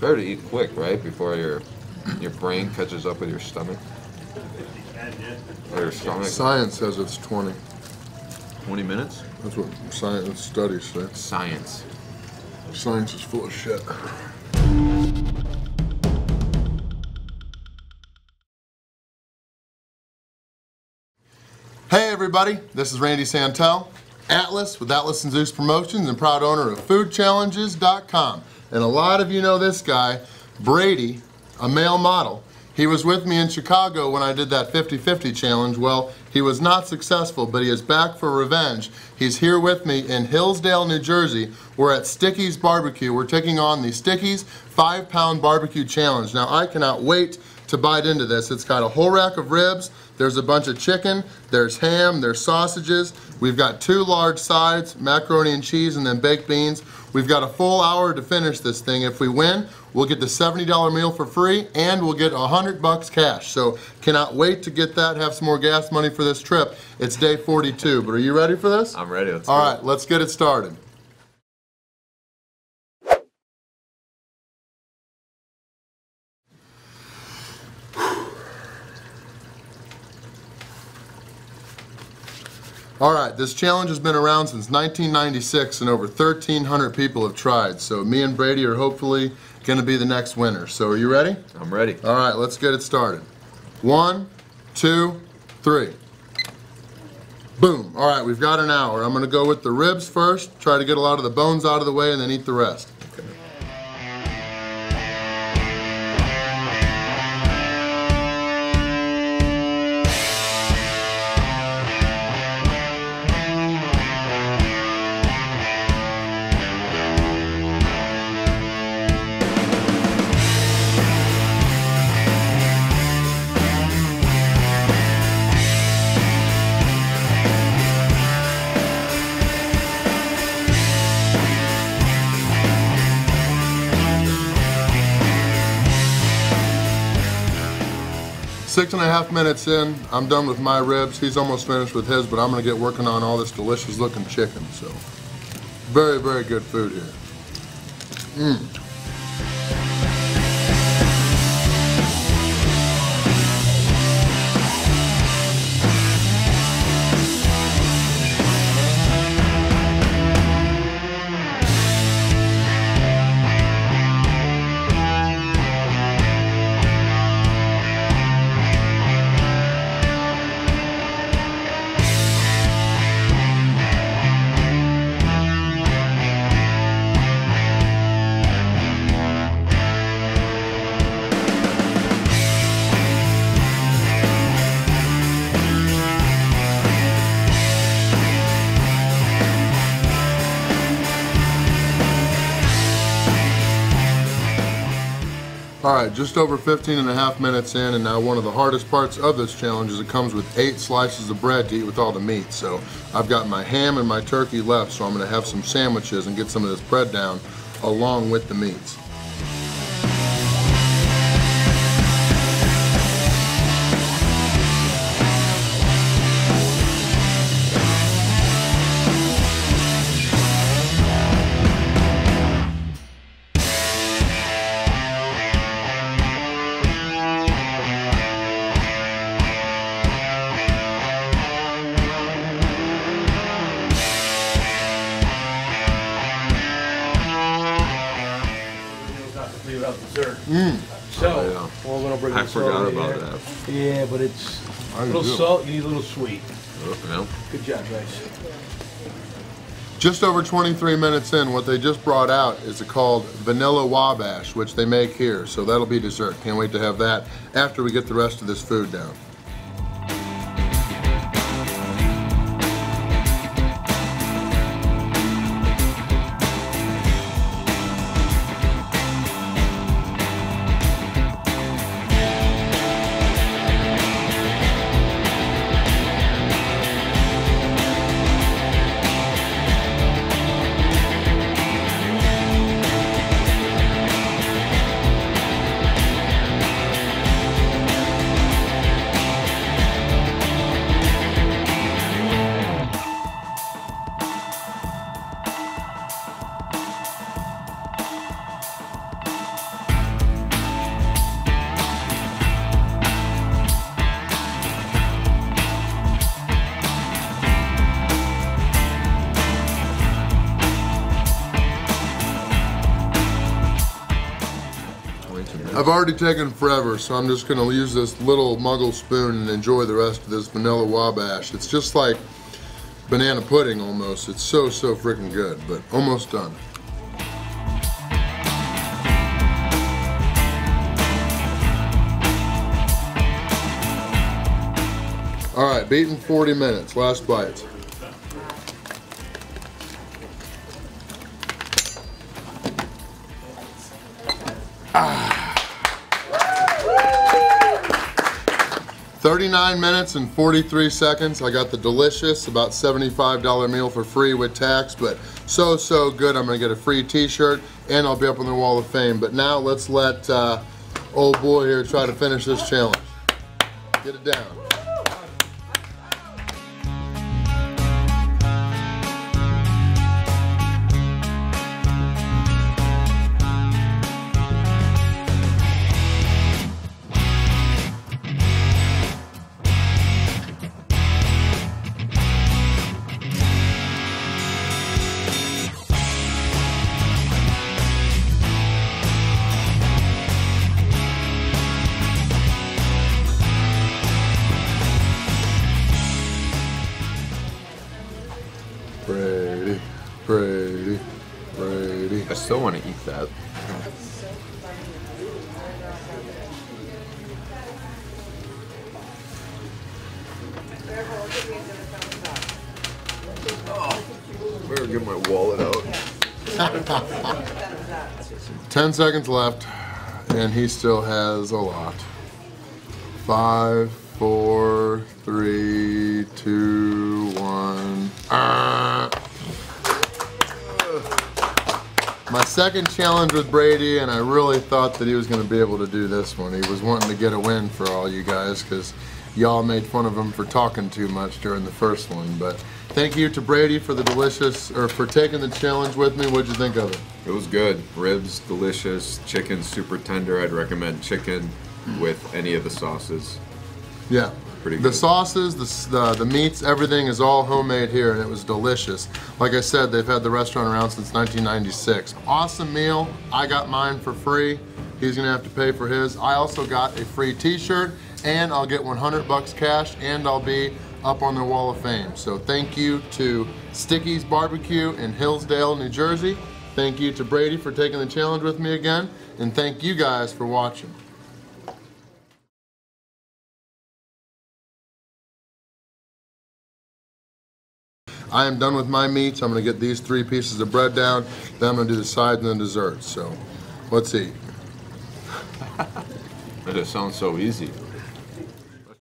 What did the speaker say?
Better to eat quick, right? Before your your brain catches up with your stomach. Or your stomach. Science says it's 20. 20 minutes? That's what science studies say. Science. Science is full of shit. Hey everybody, this is Randy Santel, Atlas with Atlas and Zeus Promotions and proud owner of FoodChallenges.com. And a lot of you know this guy, Brady, a male model. He was with me in Chicago when I did that 50-50 challenge. Well, he was not successful, but he is back for revenge. He's here with me in Hillsdale, New Jersey. We're at Stickey's Barbecue. We're taking on the Stickey's five pound barbecue challenge. Now I cannot wait to bite into this. It's got a whole rack of ribs, there's a bunch of chicken, there's ham, there's sausages. We've got two large sides, macaroni and cheese, and then baked beans. We've got a full hour to finish this thing. If we win, we'll get the $70 meal for free and we'll get 100 bucks cash. So cannot wait to get that, have some more gas money for this trip. It's day 42, but are you ready for this? I'm ready. Let's All right, let's get it started. All right, this challenge has been around since 1996 and over 1,300 people have tried. So me and Brady are hopefully gonna be the next winner. So are you ready? I'm ready. All right, let's get it started. One, two, three. Boom. All right, we've got an hour. I'm gonna go with the ribs first, try to get a lot of the bones out of the way, and then eat the rest. Six and a half minutes in, I'm done with my ribs. He's almost finished with his, but I'm gonna get working on all this delicious looking chicken, so. Very, very good food here. Mmm. All right, just over 15 and a half minutes in, and now one of the hardest parts of this challenge is it comes with eight slices of bread to eat with all the meat. So I've got my ham and my turkey left, so I'm gonna have some sandwiches and get some of this bread down along with the meats. Out dessert. Mmm. So, Oh, yeah. we're gonna bring I forgot salt about here. that. Yeah, but it's a little do. salt. You need a little sweet. Oh. Good job, guys. Just over 23 minutes in, what they just brought out is a called Vanilla Wabash, which they make here. So that'll be dessert. Can't wait to have that after we get the rest of this food down. I've already taken forever, so I'm just gonna use this little muggle spoon and enjoy the rest of this vanilla wabash. It's just like banana pudding almost. It's so, so freaking good, but almost done. All right, beaten 40 minutes, last bites. Ah. Thirty-nine minutes and forty-three seconds. I got the delicious, about seventy-five dollar meal for free with tax, but so so good. I'm gonna get a free T-shirt and I'll be up on the Wall of Fame. But now let's let uh, old boy here try to finish this challenge. Get it down. Get my wallet out. Ten seconds left, and he still has a lot. Five, four, three, two, one. Ah. My second challenge with Brady, and I really thought that he was going to be able to do this one. He was wanting to get a win for all you guys because y'all made fun of him for talking too much during the first one. But thank you to Brady for the delicious, or for taking the challenge with me. What'd you think of it? It was good. Ribs, delicious. Chicken, super tender. I'd recommend chicken with any of the sauces. Yeah. Pretty The good. sauces, the, the the meats, everything is all homemade here, and it was delicious. Like I said, they've had the restaurant around since 1996. Awesome meal. I got mine for free. He's gonna have to pay for his. I also got a free T-shirt, and I'll get 100 bucks cash, and I'll be up on the Wall of Fame. So thank you to Stickey's Barbecue in Hillsdale, New Jersey. Thank you to Brady for taking the challenge with me again, and thank you guys for watching. I am done with my meats. I'm gonna get these three pieces of bread down. Then I'm gonna do the sides and the desserts. So let's eat. Just sounds so easy.